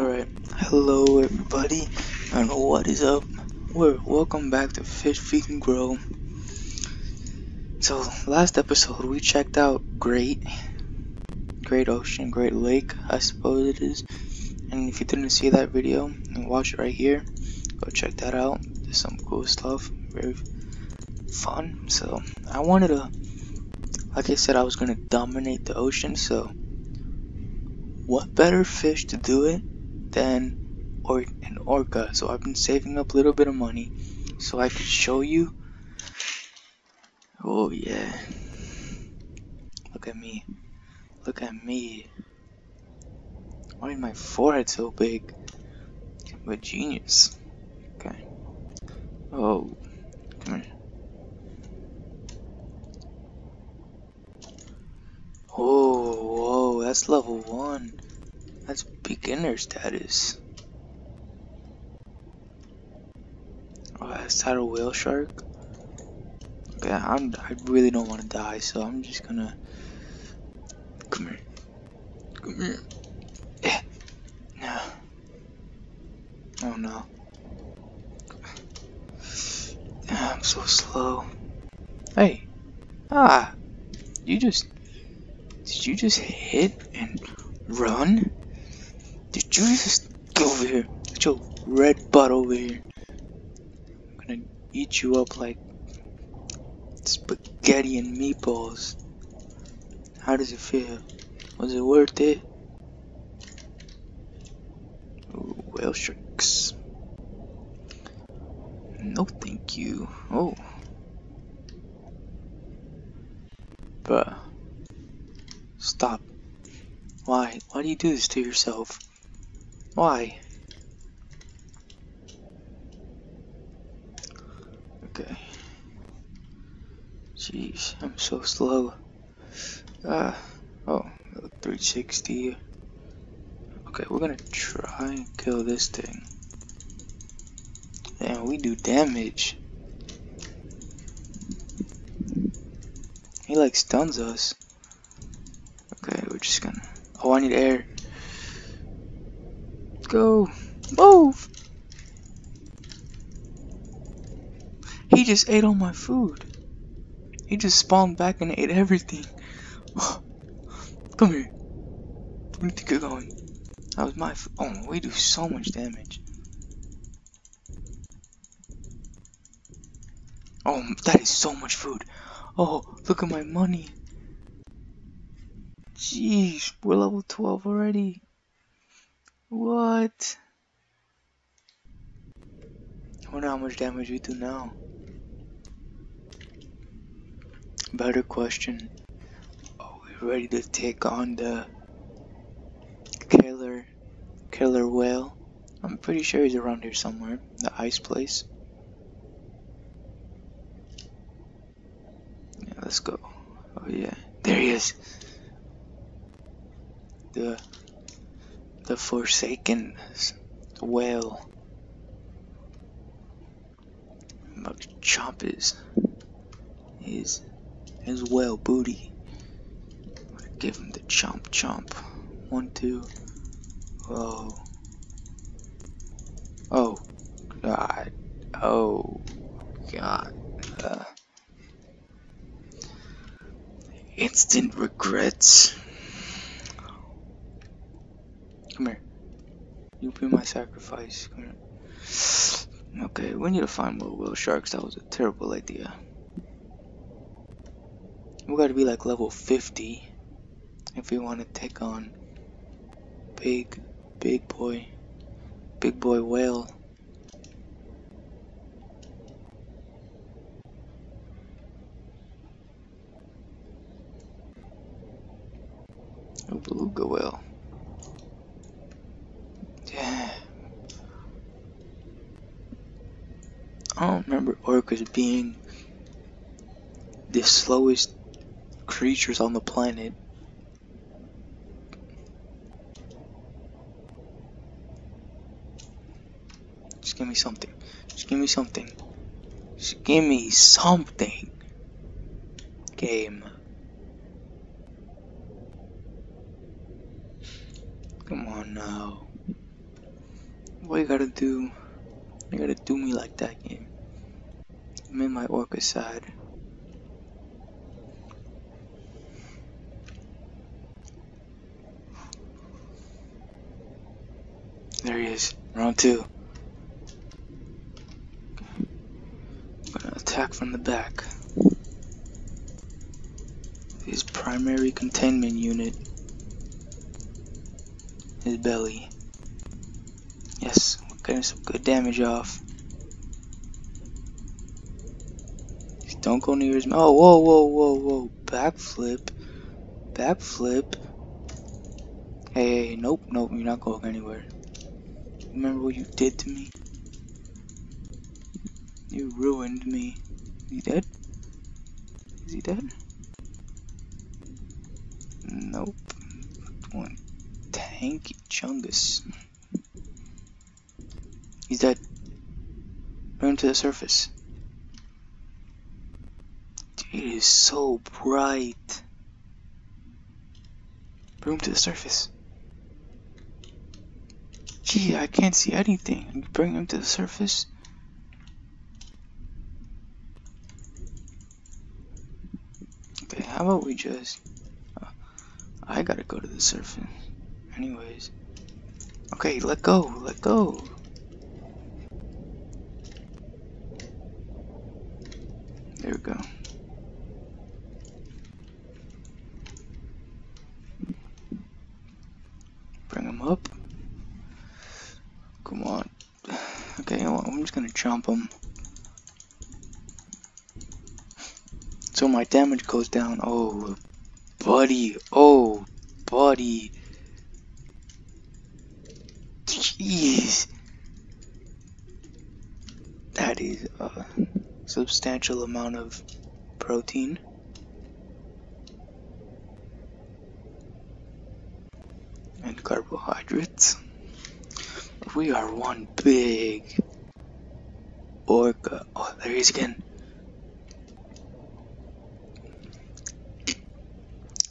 Alright, hello everybody, and what is up? We're welcome back to Fish Feed and Grow. So, last episode we checked out Great, Great Ocean, Great Lake, I suppose it is. And if you didn't see that video, and watch it right here, go check that out. There's some cool stuff, very fun. So, I wanted to, like I said, I was gonna dominate the ocean, so what better fish to do it than or an orca. So I've been saving up a little bit of money so I could show you. Oh yeah. Look at me. Look at me. Why is my forehead so big? I'm a genius. Okay. Oh, come here. Oh, whoa, that's level one. That's beginner status. Oh, that's that a whale shark? Okay, I'm, I really don't want to die, so I'm just gonna... Come here. Come here. Eh. No. Oh no. I'm so slow. Hey. Ah. You just... Did you just hit and run? You just go over here? Get your red butt over here. I'm gonna eat you up like spaghetti and meatballs. How does it feel? Was it worth it? Ooh, whale sharks. No thank you. Oh. Bruh. Stop. Why? Why do you do this to yourself? Why? Okay. Jeez, I'm so slow. Uh, oh, 360. Okay, we're gonna try and kill this thing. And we do damage. He like stuns us. Okay, we're just gonna. Oh, I need air. Go. Move. He just ate all my food. He just spawned back and ate everything. Come here. We need to get going. That was my. Oh, we do so much damage. Oh, that is so much food. Oh, look at my money. Jeez, we're level 12 already. What? I wonder how much damage we do now. Better question. Are we ready to take on the killer killer whale? I'm pretty sure he's around here somewhere. The ice place. Yeah, let's go. Oh yeah. There he is. The the Forsaken whale. To chop his his his whale booty. Give him the chomp chomp. One, two. Oh. Oh. God. Oh. God. Uh. Instant regrets. Come here. You be my sacrifice. Okay, we need to find more whale sharks. That was a terrible idea. We gotta be like level 50 if we want to take on big, big boy, big boy whale. A beluga whale. I don't remember orcas being the slowest creatures on the planet. Just give me something. Just give me something. Just give me something. Game. Come on now. Why you gotta do? You gotta do me like that, game. I'm in my orca side. There he is. Round two. I'm gonna attack from the back. His primary containment unit. His belly. Yes, we're getting some good damage off. Don't go near his mouth. Oh, whoa, whoa, whoa, whoa. Backflip. Backflip. Hey, hey, nope, nope, you're not going anywhere. Remember what you did to me? You ruined me. Is he dead? Is he dead? Nope. One tanky chungus. He's dead. Him to the surface. It is so bright. Him to the surface. Gee, I can't see anything. Bring him to the surface. Okay, how about we just... Uh, I gotta go to the surface. Anyways. Okay, let go, let go. There we go. Bring him up. Come on. Okay, I'm just gonna jump them. So my damage goes down. Oh, buddy. Oh, buddy. Jeez. That is a substantial amount of protein. And carbohydrates. We are one big orca. Oh, there he is again.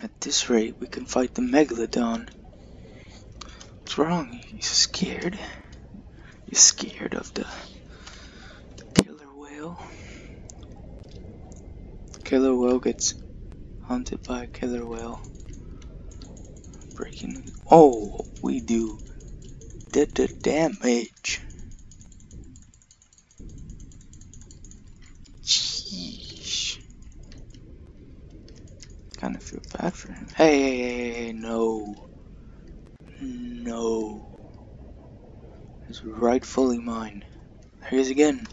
At this rate, we can fight the Megalodon. What's wrong? He's scared. He's scared of the, the killer whale. The killer whale gets hunted by a killer whale. Breaking. Oh, we do did the damage. Kind of feel bad for him. Hey, hey, hey, hey, no. No. It's rightfully mine. There he is again.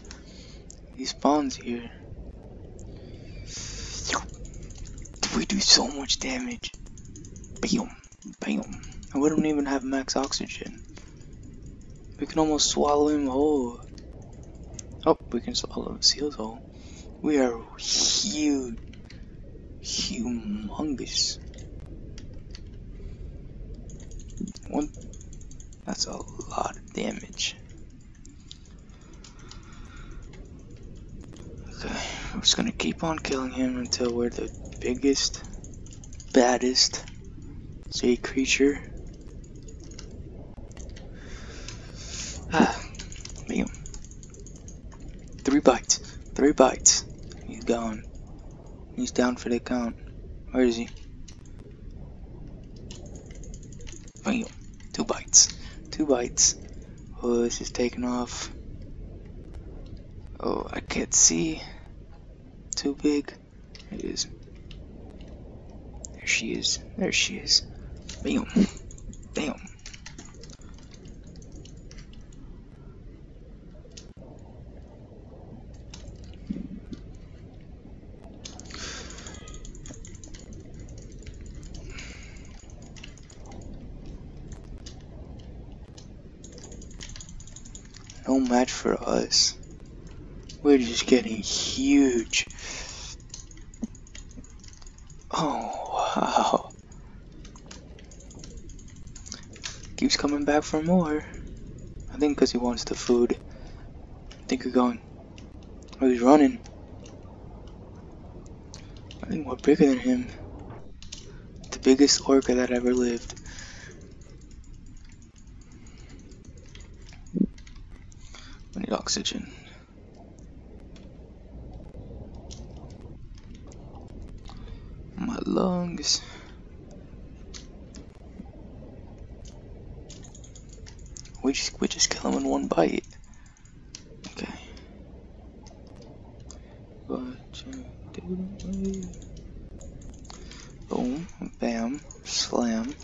He spawns here. We do so much damage. Bam, bam. We don't even have max oxygen. We can almost swallow him whole. Oh, we can swallow seals whole. We are huge. Humongous. One. That's a lot of damage. Okay, I'm just gonna keep on killing him until we're the biggest, baddest sea creature Ah, bam. Three bites. Three bites. He's gone. He's down for the count. Where is he? Bam. Two bites. Two bites. Oh, this is taking off. Oh, I can't see. Too big. It is. There she is. There she is. Bam. Bam. No match for us. We're just getting huge. Oh, wow. Keeps coming back for more. I think because he wants the food. I think we're going. Oh, he's running. I think we're bigger than him. The biggest orca that ever lived. Need oxygen. My lungs. We just we just kill him in one bite. Okay. Boom, bam, slam.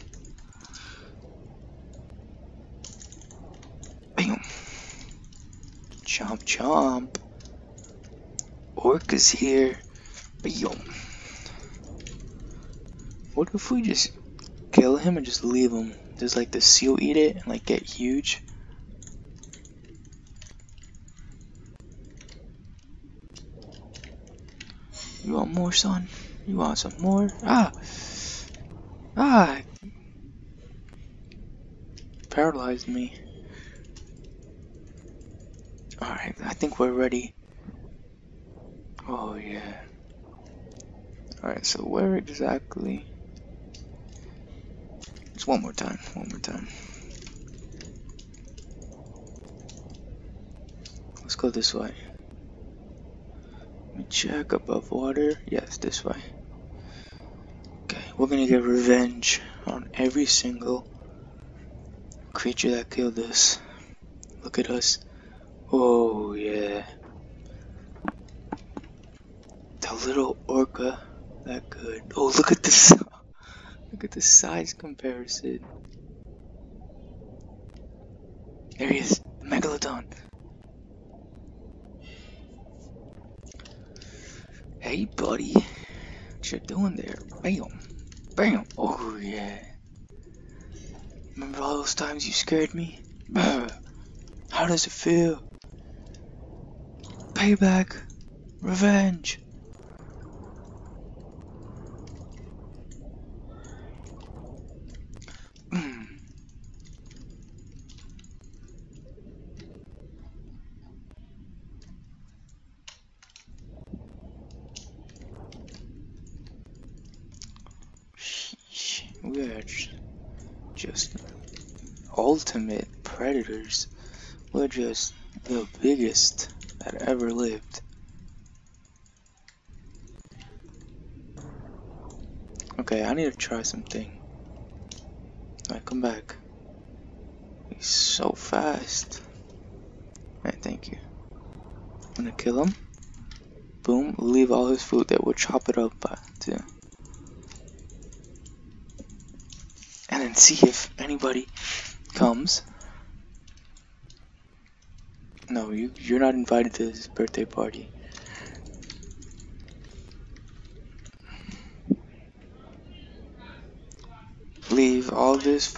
Bam. Chomp chomp. Orca's here. Bam. What if we just kill him and just leave him? Does like the seal eat it and like get huge? You want more, son? You want some more? Ah! Ah! Paralyzed me. Alright, I think we're ready. Oh, yeah. Alright, so where exactly? Just one more time, one more time. Let's go this way. Let me check above water. Yes, this way. Okay, we're gonna get revenge on every single creature that killed us. Look at us. Oh, yeah. The little orca that good. Oh, look at this. look at the size comparison. There he is, the megalodon. Hey, buddy. What you doing there? Bam. Bam. Oh, yeah. Remember all those times you scared me? How does it feel? Payback. Revenge. we are just ultimate predators. We're just the biggest that ever lived. Okay, I need to try something. Alright, come back. He's so fast. Alright, thank you. I'm gonna kill him. Boom, leave all his food there. We'll chop it up uh, too. and then see if anybody comes. No, you you're not invited to this birthday party. Leave all this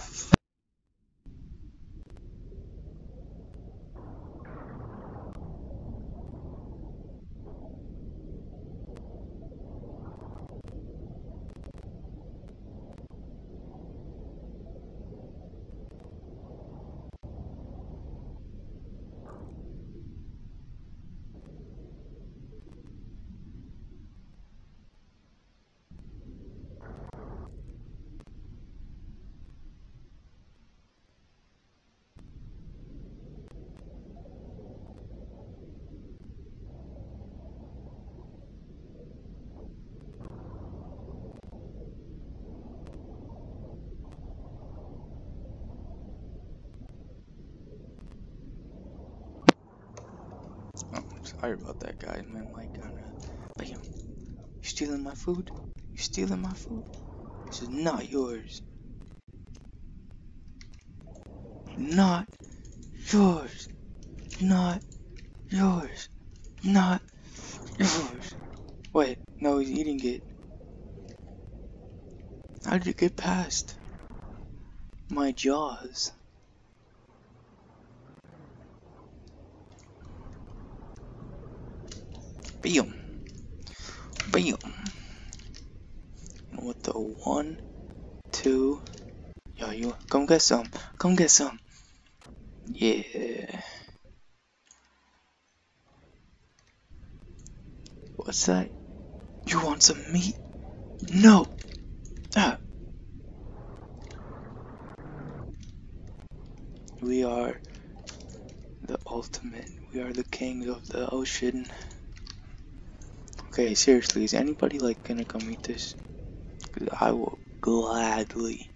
Sorry about that, guys. My mic kinda. Bam. You stealing my food? You stealing my food? This is not yours. Not yours. Not yours. Not yours. Wait, no, he's eating it. How did you get past my jaws? Bam. Bam. With the one, two. Yo, you come get some. Come get some. Yeah. What's that? You want some meat? No. Ah. We are The ultimate. We are the kings of the ocean. Okay, seriously, is anybody like gonna come eat this? Cause I will gladly.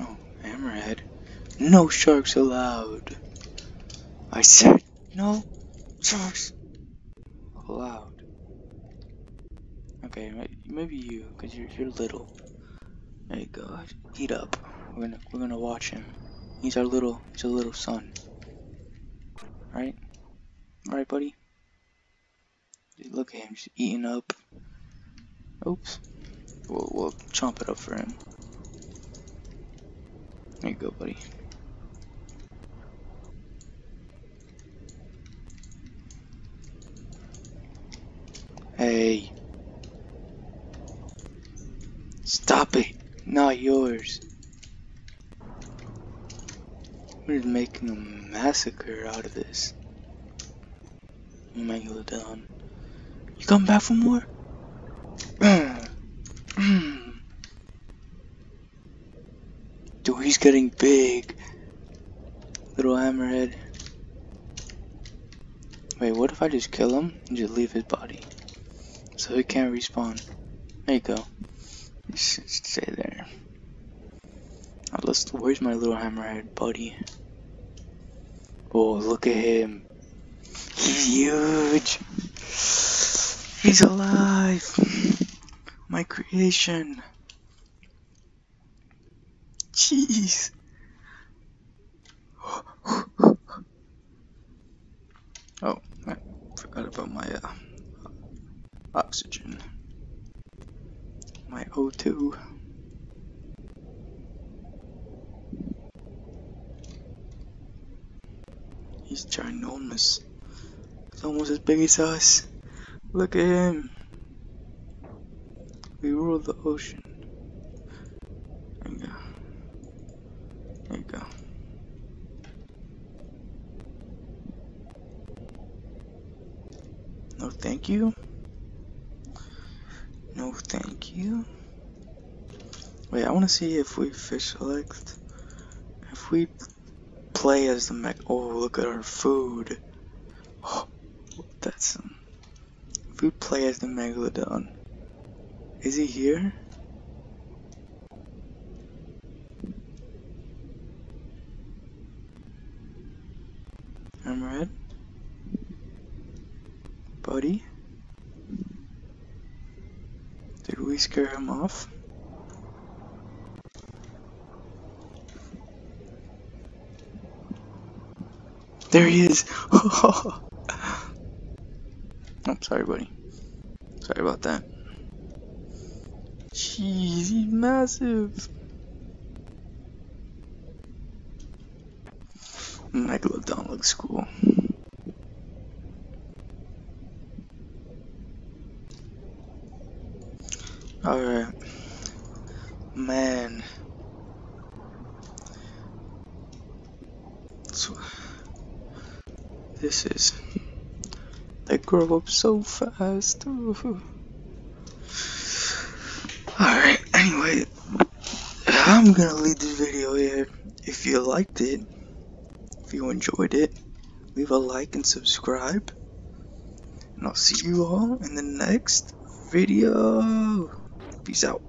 Oh, hammerhead. No sharks allowed. I said no sharks allowed. Okay, maybe you, cause you're you're little. There you go. Eat up. We're gonna we're gonna watch him. He's our little he's our little son. Right? Alright, buddy. Look at him, just eating up. Oops. We'll we'll chomp it up for him. There you go, buddy. Hey. Stop it. Not yours. We're making a massacre out of this. Megalodon. You coming back for more? Dude, he's getting big. Little hammerhead. Wait, what if I just kill him and just leave his body? So he can't respawn. There you go. Stay there. Let's, where's my little hammerhead buddy? Oh, look at him. He's huge. He's alive. My creation. Jeez. Oh, I forgot about my uh, oxygen. My O2. He's ginormous. He's almost as big as us. Look at him. We rule the ocean. There you go. There you go. No thank you. You. Wait, I want to see if we fish select. If we play as the mech. Oh, look at our food. Oh, that's. Um, if we play as the megalodon. Is he here? Hammerhead? Buddy? Did we scare him off? There he is! I'm oh, sorry, buddy. Sorry about that. Jeez, he's massive. Megalodon looks cool. Alright. Man. So, this is. They grow up so fast. Alright, anyway. I'm gonna leave this video here. If you liked it, if you enjoyed it, leave a like and subscribe. And I'll see you all in the next video. Peace out.